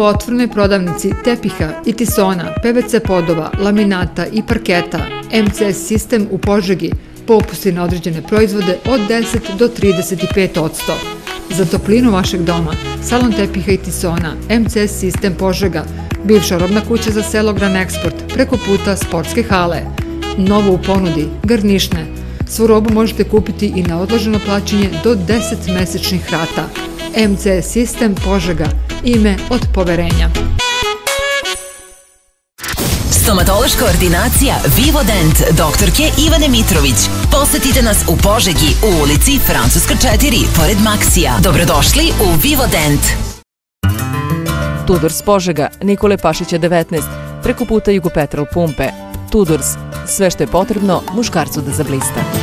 U prodavnici tepiha i tisona, PVC podova, laminata i parketa MCS sistem u Požegi popusti na određene proizvode od 10 do 35 odsto. Za toplinu vašeg doma, salon tepiha i tisona, MCS sistem Požega, bivša robna kuća za selo Gran Export, preko puta sportske hale. Novo u ponudi, garnišne. Svu robu možete kupiti i na odloženo plaćanje do 10 mesečnih rata. MCS sistem Požega, ime od poverenja. Stomatološka ordinacija Vivodent doktorke Ivane Mitrović. Posetite nas u Požegi u ulici Francuska 4 pored Maksija. Dobrodošli u Vivodent. Tudors Požega, Nikole Pašića 19, preko puta Jugopetrol pumpe. Tudors, sve što je potrebno muškarcu da zablista.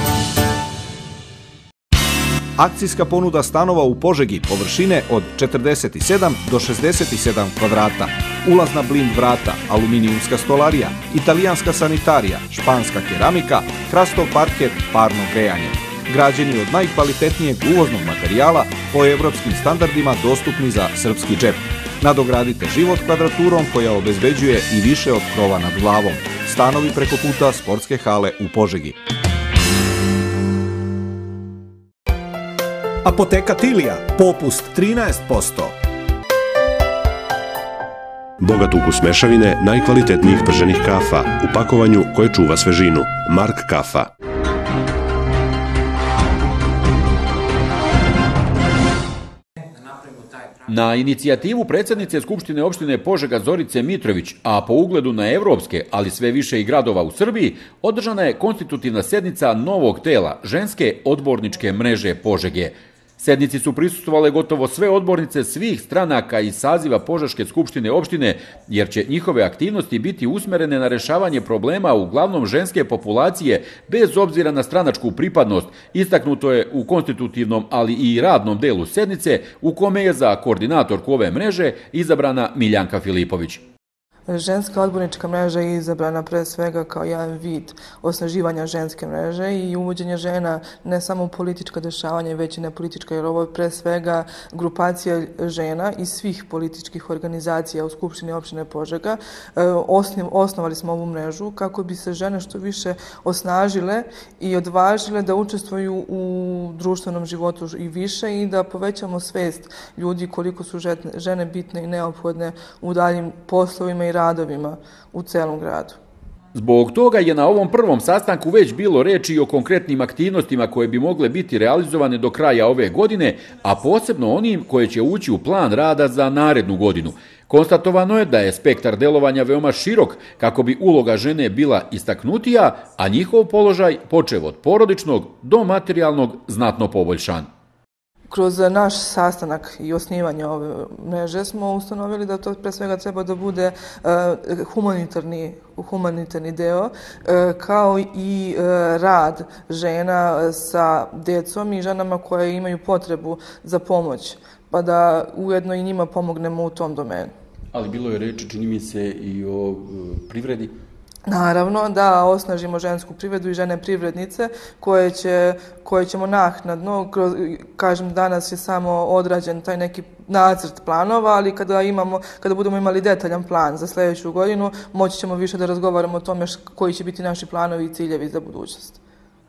Akcijska ponuda stanova u Požegi površine od 47 do 67 kvadrata. Ulazna blind vrata, aluminijumska stolarija, italijanska sanitarija, španska keramika, hrastov parket, parno grejanje. Građeni od najkvalitetnijeg uvoznog materijala po evropskim standardima dostupni za srpski džep. Nadogradite život kvadraturom koja obezbeđuje i više od krova nad glavom. Stanovi preko puta sportske hale u Požegi. Apoteka Tilija, popust 13%. Bogat ukus mešavine najkvalitetnijih prženih kafa u pakovanju koje čuva svežinu. Mark Kafa. Na inicijativu predsjednice Skupštine opštine Požega Zorice Mitrović, a po ugledu na evropske, ali sve više i gradova u Srbiji, održana je konstitutivna sednica novog tela ženske odborničke mreže Požege. Sednici su prisustovale gotovo sve odbornice svih stranaka i saziva Požaške skupštine opštine, jer će njihove aktivnosti biti usmerene na rešavanje problema uglavnom ženske populacije bez obzira na stranačku pripadnost. Istaknuto je u konstitutivnom, ali i radnom delu sednice, u kome je za koordinatorku ove mreže izabrana Miljanka Filipović. Ženska odbornička mreža je izabrana pre svega kao jedan vid osnaživanja ženske mreže i uvođenja žena ne samo u politička dešavanja, već i na politička, jer ovo je pre svega grupacija žena iz svih političkih organizacija u Skupštini opštine Požega. E, osnovali smo ovu mrežu kako bi se žene što više osnažile i odvažile da učestvuju u društvenom životu i više i da povećamo svest ljudi koliko su žene bitne i neophodne u daljim poslovima i radovima u celom gradu. Zbog toga je na ovom prvom sastanku već bilo reči i o konkretnim aktivnostima koje bi mogle biti realizovane do kraja ove godine, a posebno onim koje će ući u plan rada za narednu godinu. Konstatovano je da je spektar delovanja veoma širok kako bi uloga žene bila istaknutija, a njihov položaj počev od porodičnog do materijalnog znatno poboljšan. Kroz naš sastanak i osnivanje ove mreže smo ustanovili da to pre svega treba da bude uh, humanitarni, humanitarni deo, eh, kao i eh, rad žena sa decom i ženama koje imaju potrebu za pomoć, pa da ujedno i njima pomognemo u tom domenu. Ali bilo je reči, čini mi se, i o privredi. Naravno da osnažimo žensku privredu i žene privrednice koje, će, koje ćemo naknadno, kroz, kažem danas je samo odrađen taj neki nacrt planova, ali kada, imamo, kada budemo imali detaljan plan za sljedeću godinu, moći ćemo više da razgovaramo o tome koji će biti naši planovi i ciljevi za budućnost.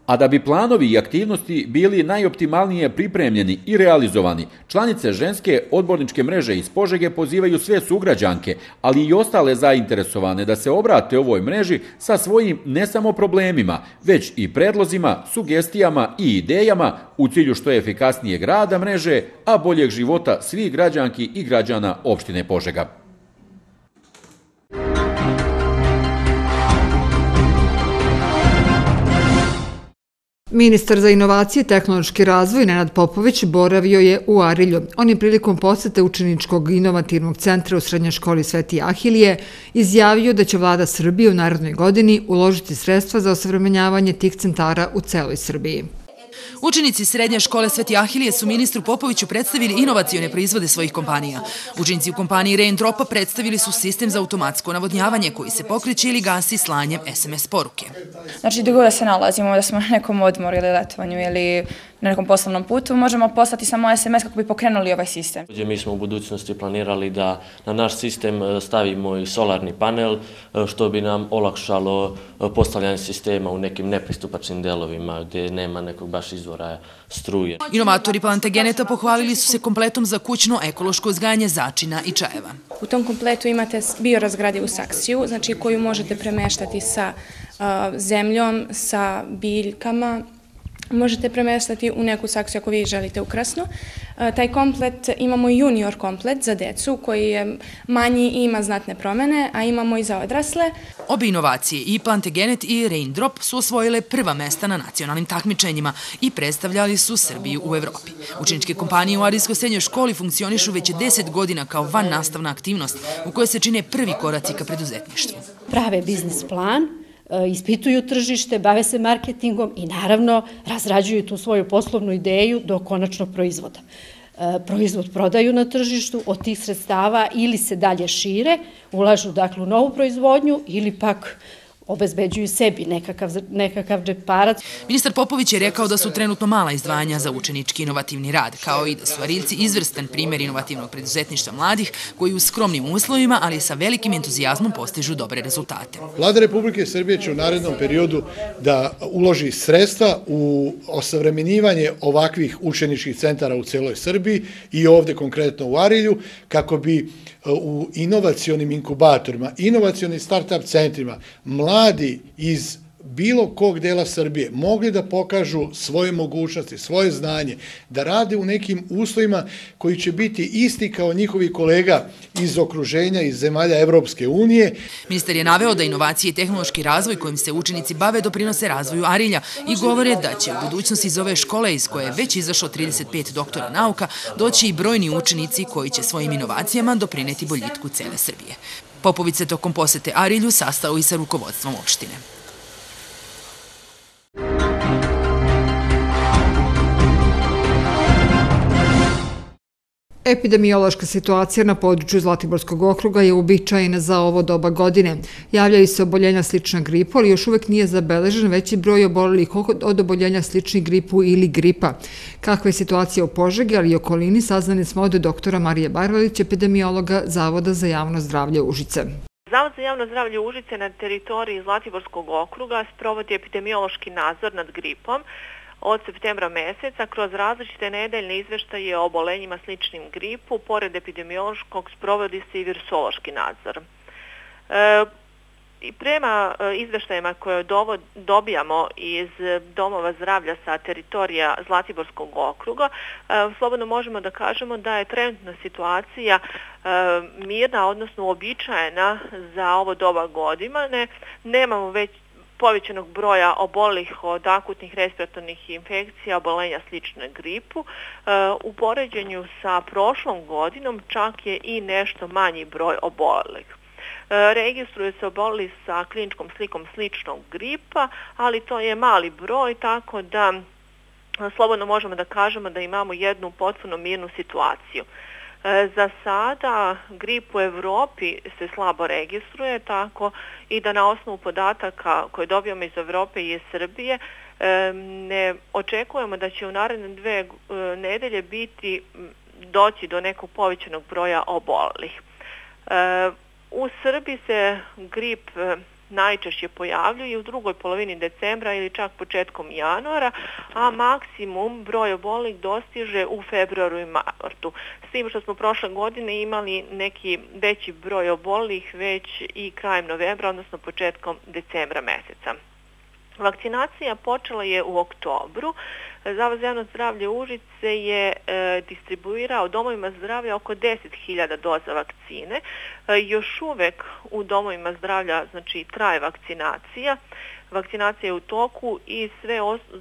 A da bi planovi i aktivnosti bili najoptimalnije pripremljeni i realizovani, članice ženske odborničke mreže iz Požege pozivaju sve sugrađanke, ali i ostale zainteresovane da se obrate ovoj mreži sa svojim ne samo problemima, već i predlozima, sugestijama i idejama u cilju što je efikasnijeg rada mreže, a boljeg života svih građanki i građana opštine Požega. Ministar za inovacije i tehnološki razvoj Nenad Popović boravio je u Arilju. On je prilikom posete učeničkog inovativnog centra u Srednjoj školi Sveti Ahilije izjavio da će vlada Srbije u narodnoj godini uložiti sredstva za osavremenjavanje tih centara u celoj Srbiji. Učenici srednje škole Sveti Ahilije su ministru Popoviću predstavili inovacijone proizvode svojih kompanija. Učenici u kompaniji Raindropa predstavili su sistem za automatsko navodnjavanje koji se pokreće ili gasi slanjem SMS poruke. Znači, dugo da se nalazimo, da smo na nekom odmoru ili letovanju ili na nekom poslovnom putu, možemo poslati samo SMS kako bi pokrenuli ovaj sistem. Mi smo u budućnosti planirali da na naš sistem e, stavimo i solarni panel, e, što bi nam olakšalo e, postavljanje sistema u nekim nepristupačnim delovima gdje nema nekog baš izvora struje. Inovatori Plantageneta pohvalili su se kompletom za kućno ekološko uzgajanje začina i čajeva. U tom kompletu imate biorazgradivu saksiju, znači koju možete premeštati sa zemljom, sa biljkama, možete premestati u neku saksiju ako vi želite ukrasno. E, taj komplet, imamo junior komplet za decu koji je manji i ima znatne promene, a imamo i za odrasle. Obe inovacije, i Plantegenet i Raindrop, su osvojile prva mesta na nacionalnim takmičenjima i predstavljali su Srbiju u Evropi. Učeničke kompanije u Arijskoj srednjoj školi funkcionišu već 10 godina kao van nastavna aktivnost u kojoj se čine prvi koraci ka preduzetništvu. Prave biznis plan, Eh, ispituju tržište, bave se marketingom i naravno razrađuju tu svoju poslovnu ideju do konačnog proizvoda. Eh, proizvod prodaju na tržištu, od tih sredstava ili se dalje šire, ulažu dakle u novu proizvodnju ili pak obezbeđuju sebi nekakav, nekakav džeparac. Ministar Popović je rekao da su trenutno mala izdvajanja za učenički inovativni rad, kao i da su Ariljci izvrstan primjer inovativnog preduzetništva mladih koji u skromnim uslovima, ali sa velikim entuzijazmom postižu dobre rezultate. Vlada Republike Srbije će u narednom periodu da uloži sredstva u osavremenivanje ovakvih učeničkih centara u celoj Srbiji i ovde konkretno u Arilju, kako bi u inovacijonim inkubatorima, inovacijonim start-up centrima, mladi iz bilo kog dela Srbije mogli da pokažu svoje mogućnosti, svoje znanje, da rade u nekim uslovima koji će biti isti kao njihovi kolega iz okruženja, iz zemalja Evropske unije. Ministar je naveo da inovacije i tehnološki razvoj kojim se učenici bave doprinose razvoju Arilja i govore da će u budućnosti iz ove škole iz koje je već izašlo 35 doktora nauka doći i brojni učenici koji će svojim inovacijama doprineti boljitku cele Srbije. Popović se tokom posete Arilju sastao i sa rukovodstvom opštine. Epidemiološka situacija na području Zlatiborskog okruga je uobičajena za ovo doba godine. Javljaju se oboljenja slična gripu, ali još uvek nije zabeležen veći broj obolelih od oboljenja sličnih gripu ili gripa. Kakva je situacija u Požegi, ali i okolini, saznani smo od doktora Marije Barvalić, epidemiologa Zavoda za javno zdravlje Užice. Zavod za javno zdravlje Užice na teritoriji Zlatiborskog okruga sprovodi epidemiološki nadzor nad gripom, od septembra meseca kroz različite nedeljne izveštaje o obolenjima sličnim gripu, pored epidemiološkog sprovodi se i virusološki nadzor. E, I prema e, izveštajima koje dovod, dobijamo iz domova zdravlja sa teritorija Zlatiborskog okruga, e, slobodno možemo da kažemo da je trenutna situacija e, mirna, odnosno uobičajena za ovo doba godima. Ne, nemamo već povećenog broja obolih od akutnih respiratornih infekcija, obolenja slične gripu. E, u poređenju sa prošlom godinom čak je i nešto manji broj obolih. E, registruje se oboli sa kliničkom slikom sličnog gripa, ali to je mali broj, tako da e, slobodno možemo da kažemo da imamo jednu potpuno mirnu situaciju. E, za sada grip u Evropi se slabo registruje, tako i da na osnovu podataka koje dobijamo iz Evrope i iz Srbije e, ne očekujemo da će u naredne dve e, nedelje biti doći do nekog povećanog broja obolih. U Srbiji se grip najčešće pojavljuju u drugoj polovini decembra ili čak početkom januara, a maksimum broj obolih dostiže u februaru i martu. S tim što smo prošle godine imali neki veći broj obolih već i krajem novembra, odnosno početkom decembra meseca. Vakcinacija počela je u oktobru. Zavod za javno zdravlje Užice je e, distribuirao domovima zdravlja oko 10.000 doza vakcine. E, još uvek u domovima zdravlja znači, traje vakcinacija vakcinacija je u toku i sve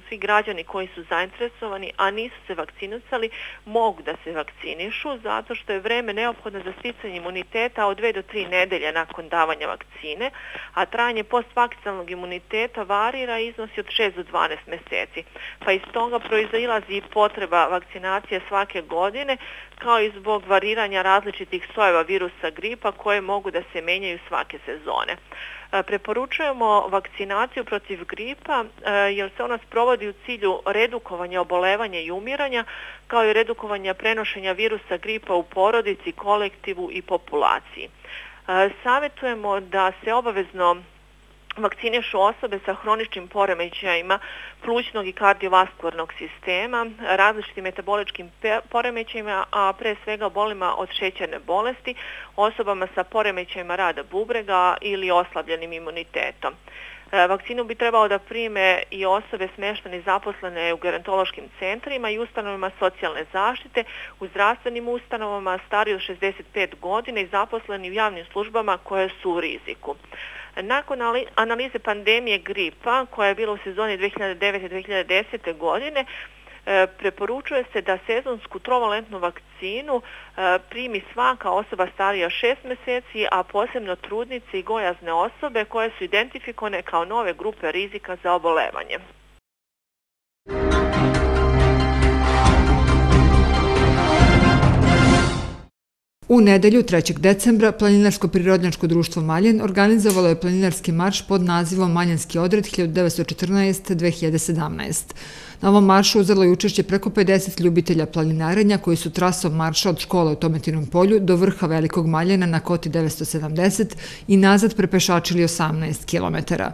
svi građani koji su zainteresovani, a nisu se vakcinisali, mogu da se vakcinišu zato što je vreme neophodno za sticanje imuniteta od 2 do 3 nedelje nakon davanja vakcine, a trajanje postvakcinalnog imuniteta varira i iznosi od 6 do 12 meseci. Pa iz toga proizailazi i potreba vakcinacije svake godine, kao i zbog variranja različitih sojeva virusa gripa koje mogu da se menjaju svake sezone. E, preporučujemo vakcinaciju protiv gripa e, jer se ona sprovodi u cilju redukovanja obolevanja i umiranja kao i redukovanja prenošenja virusa gripa u porodici, kolektivu i populaciji. E, Savetujemo da se obavezno vakcinišu osobe sa hroničnim poremećajima plućnog i kardiovaskularnog sistema, različitim metaboličkim poremećajima, a pre svega bolima od šećerne bolesti, osobama sa poremećajima rada bubrega ili oslabljenim imunitetom. E, vakcinu bi trebalo da prime i osobe smeštane zaposlene u gerontološkim centrima i ustanovama socijalne zaštite, u zdravstvenim ustanovama stari od 65 godina i zaposleni u javnim službama koje su u riziku. Nakon analize pandemije gripa, koja je bila u sezoni 2009-2010. godine, e, preporučuje se da sezonsku trovalentnu vakcinu e, primi svaka osoba starija šest meseci, a posebno trudnice i gojazne osobe koje su identifikovane kao nove grupe rizika za obolevanje. U nedelju 3. decembra Planinarsko-prirodnjačko društvo Maljen organizovalo je planinarski marš pod nazivom Maljenski odred 1914-2017. Na ovom maršu uzelo je učešće preko 50 ljubitelja planinarenja koji su trasom marša od škole u Tometinom polju do vrha Velikog Maljena na koti 970 i nazad prepešačili 18 kilometara.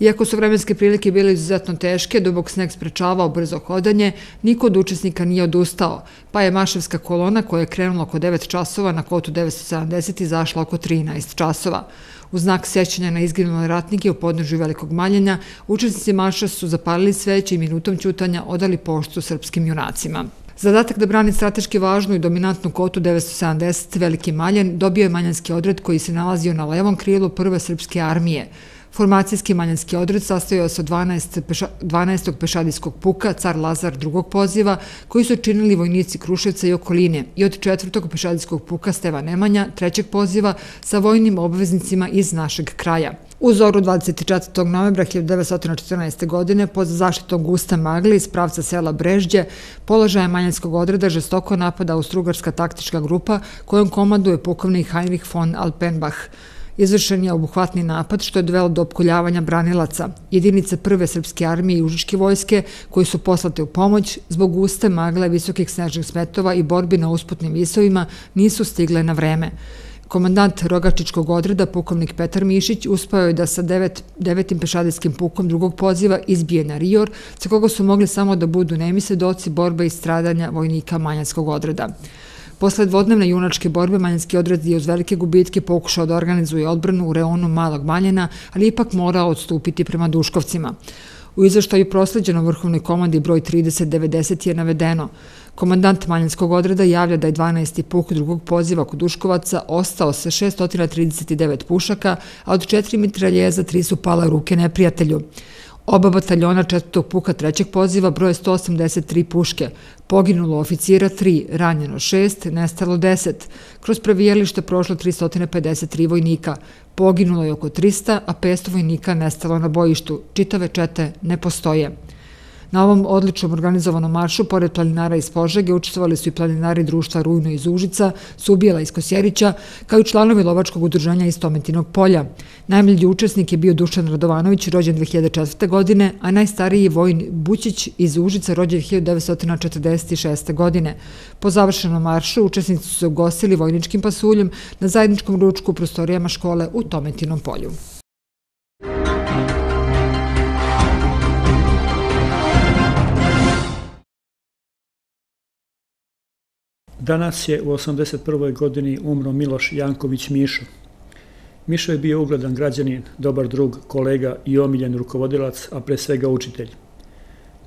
Iako su vremenske prilike bile izuzetno teške, dubog sneg sprečavao brzo hodanje, niko od učesnika nije odustao, pa je Maševska kolona koja je krenula oko 9 časova na kotu 970 izašla oko 13 časova. U znak sjećanja na izginule ratnike u podnožju Velikog Maljenja, učesnici Maša su zapalili sveće i minutom ćutanja odali poštu srpskim junacima. Zadatak da brani strateški važnu i dominantnu kotu 970 Veliki Maljen dobio je Maljanski odred koji se nalazio na levom krilu prve srpske armije. Formacijski manjanski odred sastojao se od 12. Peša, 12. pešadijskog puka, car Lazar drugog poziva, koji su činili vojnici Kruševca i okoline, i od 4. pešadijskog puka Steva Nemanja, trećeg poziva, sa vojnim obveznicima iz našeg kraja. U zoru 24. novembra 1914. godine, pod zaštitom Gusta Magli iz pravca sela Brežđe, položaje manjanskog odreda žestoko napada Austrugarska taktička grupa kojom komanduje pukovnik Heinrich von Alpenbach. Izvršen je obuhvatni napad što je dovelo do opkoljavanja branilaca. Jedinice prve srpske armije i užičke vojske koji su poslate u pomoć zbog uste magle visokih snežnih smetova i borbi na usputnim visovima nisu stigle na vreme. Komandant Rogačičkog odreda, pukovnik Petar Mišić, uspao je da sa devet, devetim pešadijskim pukom drugog poziva izbije na Rior, sa koga su mogli samo da budu nemi svedoci borbe i stradanja vojnika manjanskog odreda. Posle dvodnevne junačke borbe Maljanski odred je uz velike gubitke pokušao da organizuje odbranu u reonu Malog Maljena, ali ipak morao odstupiti prema Duškovcima. U izveštaju prosleđeno vrhovnoj komandi broj 3090 je navedeno Komandant Maljanskog odreda javlja da je 12. puk drugog poziva kod Duškovaca ostao sa 639 pušaka, a od četiri mitraljeza tri su pala ruke neprijatelju. Oba bataljona četvrtog puka trećeg poziva broje 183 puške. Poginulo oficira 3, ranjeno 6, nestalo 10. Kroz pravijelište prošlo 353 vojnika. Poginulo je oko 300, a 500 vojnika nestalo na bojištu. Čitave čete ne postoje. Na ovom odličnom organizovanom maršu, pored planinara iz Požege, učestvovali su i planinari društva Rujno iz Užica, Subijela iz Kosjerića, kao i članovi lovačkog udruženja iz Tometinog polja. Najmlji učesnik je bio Dušan Radovanović, rođen 2004. godine, a najstariji je Vojn Bućić iz Užica, rođen 1946. godine. Po završenom maršu, učesnici su se ugostili vojničkim pasuljem na zajedničkom ručku u prostorijama škole u Tometinom polju. Danas je u 81. godini umro Miloš Janković Mišo. Mišo je bio ugledan građanin, dobar drug, kolega i omiljen rukovodilac, a pre svega učitelj.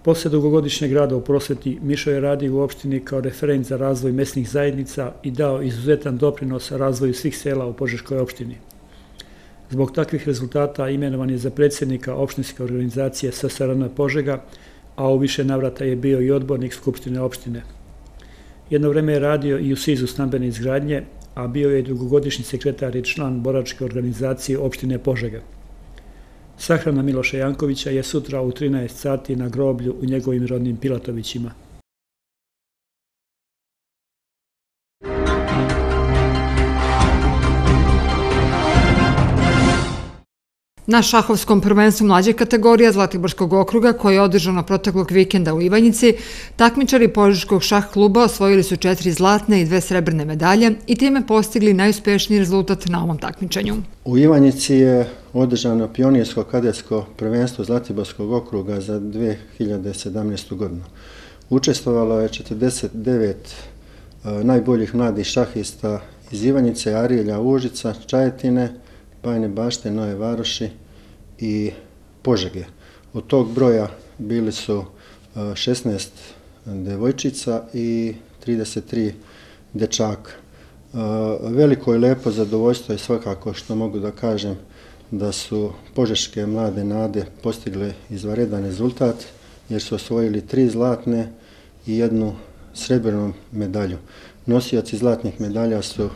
Posle dugogodišnjeg rada u prosveti, Mišo je radio u opštini kao referent za razvoj mesnih zajednica i dao izuzetan doprinos razvoju svih sela u Požeškoj opštini. Zbog takvih rezultata imenovan je za predsjednika opštinske organizacije SSRN Požega, a u više navrata je bio i odbornik Skupštine opštine. Jedno vreme je radio i u Sizu stambene izgradnje, a bio je dugogodišnji sekretar i član boračke organizacije opštine Požega. Sahrana Miloša Jankovića je sutra u 13 sati na groblju u njegovim rodnim Pilatovićima. Na šahovskom prvenstvu mlađe kategorija Zlatiborskog okruga koje je održano proteklog vikenda u Ivanjici, takmičari Požiškog šah kluba osvojili su četiri zlatne i dve srebrne medalje i time postigli najuspešniji rezultat na ovom takmičenju. U Ivanjici je održano pionirsko kadetsko prvenstvo Zlatiborskog okruga za 2017. godinu. Učestvovalo je 49 e, najboljih mladih šahista iz Ivanjice, Arijelja, Užica, Čajetine, Bajne bašte, Noje Varoši i Požege. Od tog broja bili su e, 16 devojčica i 33 dečaka. E, veliko i lepo zadovoljstvo je svakako što mogu da kažem da su požeške mlade nade postigle izvaredan rezultat jer su osvojili tri zlatne i jednu srebrnu medalju. Nosioci zlatnih medalja su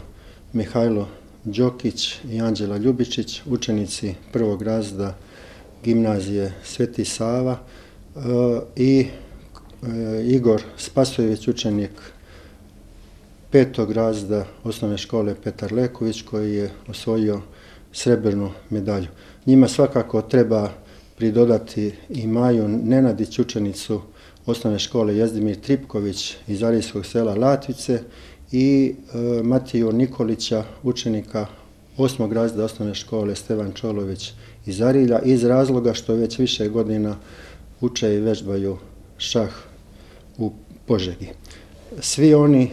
Mihajlo Đokić i Anđela Ljubičić, učenici prvog razda gimnazije Sveti Sava e, i e, Igor Spasojević, učenik petog razda osnovne škole Petar Leković koji je osvojio srebrnu medalju. Njima svakako treba pridodati i Maju Nenadić, učenicu osnovne škole Jezdimir Tripković iz Arijskog sela Latvice i e, Matiju Nikolića, učenika osmog razda osnovne škole Stevan Čolović iz Arilja, iz razloga što već više godina uče i vežbaju šah u Požegi. Svi oni, e,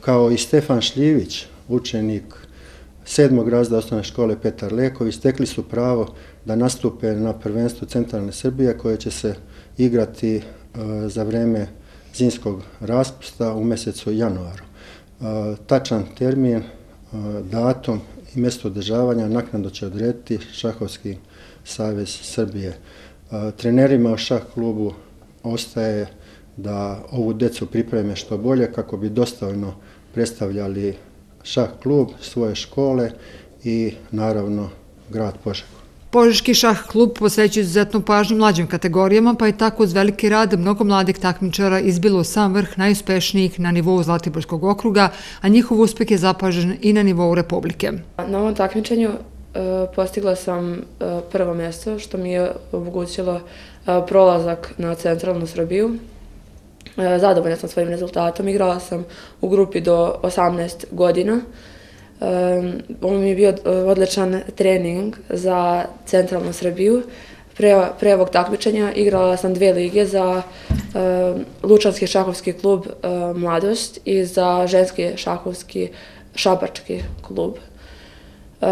kao i Stefan Šljivić, učenik sedmog razda osnovne škole Petar Leković, stekli su pravo da nastupe na prvenstvu Centralne Srbije koje će se igrati e, za vreme zimskog raspusta u mesecu januaru tačan termin, datum i mjesto održavanja naknado će odrediti Šahovski savez Srbije. Trenerima u šah klubu ostaje da ovu decu pripreme što bolje kako bi dostavno predstavljali šah klub, svoje škole i naravno grad Požegu. Požeški šah klub posvećuje izuzetnu pažnju mlađim kategorijama, pa je tako uz veliki rad mnogo mladih takmičara izbilo sam vrh najuspešnijih na nivou Zlatiborskog okruga, a njihov uspeh je zapažen i na nivou Republike. Na ovom takmičenju e, postigla sam e, prvo mjesto, što mi je omogućilo e, prolazak na centralnu Srbiju. Zadovoljna sam svojim rezultatom. Igrala sam u grupi do 18 godina. Um, ovo mi je bio e, odličan trening za centralnu Srbiju. Pre, pre ovog takmičenja igrala sam dve lige za Lučanski šahovski klub uh, Mladost i za ženski šahovski šabački klub. Uh,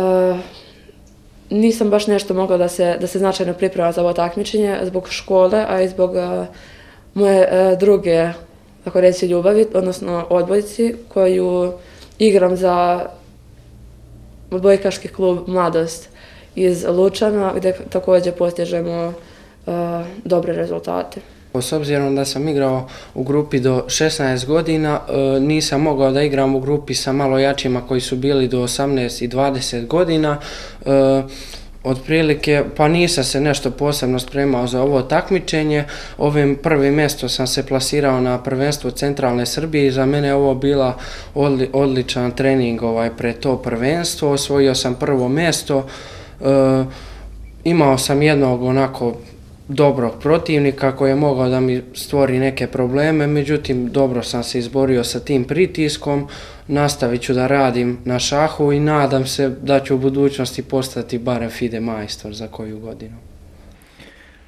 nisam baš nešto mogla da se, da se značajno priprema za ovo takmičenje zbog škole, a i zbog uh, moje uh, druge, tako reći, ljubavi, odnosno odbojci koju igram za odbojkaški klub Mladost iz Lučana, gdje također postižemo uh, dobre rezultate. S obzirom da sam igrao u grupi do 16 godina, e, nisam mogao da igram u grupi sa malo jačima koji su bili do 18 i 20 godina. Uh, Otprilike, pa nisam se nešto posebno spremao za ovo takmičenje. Ovim prvim mjesto sam se plasirao na prvenstvo Centralne Srbije i za mene je ovo bila odli, odličan trening ovaj, pre to prvenstvo. Osvojio sam prvo mjesto. E, imao sam jednog onako dobrog protivnika koji je mogao da mi stvori neke probleme, međutim dobro sam se izborio sa tim pritiskom, nastavit ću da radim na šahu i nadam se da ću u budućnosti postati barem FIDE majstor za koju godinu.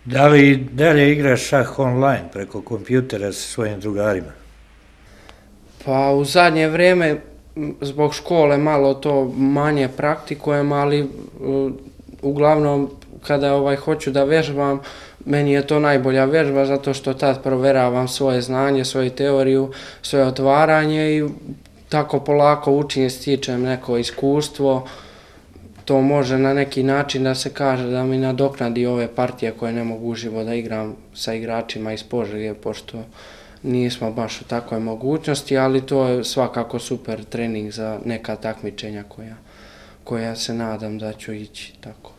Da li dalje igraš šah online preko kompjutera sa svojim drugarima? Pa u zadnje vrijeme zbog škole malo to manje praktikujem, ali uglavnom kada ovaj hoću da vežbam, meni je to najbolja vežba zato što tad proveravam svoje znanje, svoju teoriju, svoje otvaranje i tako polako učim, stičem neko iskustvo. to može na neki način da se kaže da mi nadoknadi ove partije koje ne mogu uživo da igram sa igračima iz Požege, pošto nismo baš u takvoj mogućnosti, ali to je svakako super trening za neka takmičenja koja, koja se nadam da ću ići tako.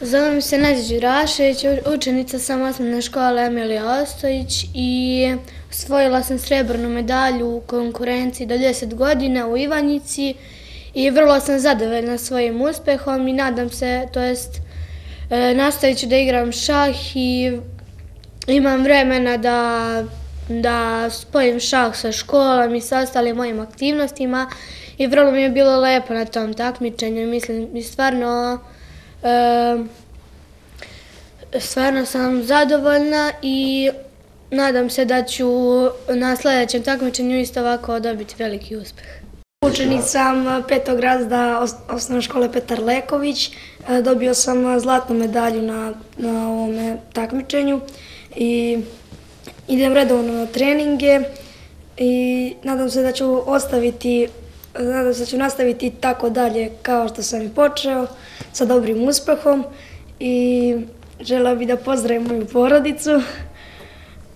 Zovem se Nadja Đurašević, učenica sam osnovne škole Emilija Ostojić i osvojila sam srebrnu medalju u konkurenciji do 10 godina u Ivanjici i vrlo sam zadovoljna svojim uspehom i nadam se, to jest e, nastavit ću da igram šah i imam vremena da, da spojim šah sa školom i sa ostalim mojim aktivnostima i vrlo mi je bilo lepo na tom takmičenju. Mislim, i stvarno, Ehm, stvarno sam zadovoljna i nadam se da ću na sljedećem takmičenju isto ovako dobiti veliki uspeh. Učenik sam petog razda osnovne škole Petar Leković. E, dobio sam zlatnu medalju na, na ovom takmičenju i idem redovno na treninge i nadam se da ću ostaviti nadam se da ću nastaviti tako dalje kao što sam i počeo sa dobrim uspehom i žela bih da pozdravim moju porodicu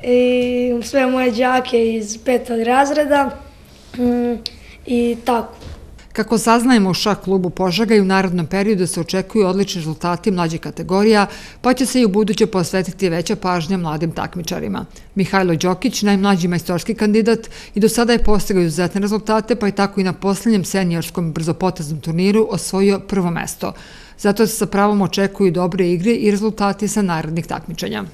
i sve moje džake iz petog razreda. Mm, I tako. Kako saznajemo u šak klubu Požaga i u narodnom periodu se očekuju odlični rezultati mlađih kategorija, pa će se i u buduće posvetiti veća pažnja mladim takmičarima. Mihajlo Đokić, najmlađi majstorski kandidat, i do sada je postigao izuzetne rezultate, pa je tako i na posljednjem seniorskom brzopoteznom turniru osvojio prvo mesto. Zato se sa pravom očekuju dobre igre i rezultati sa narodnih takmičenja.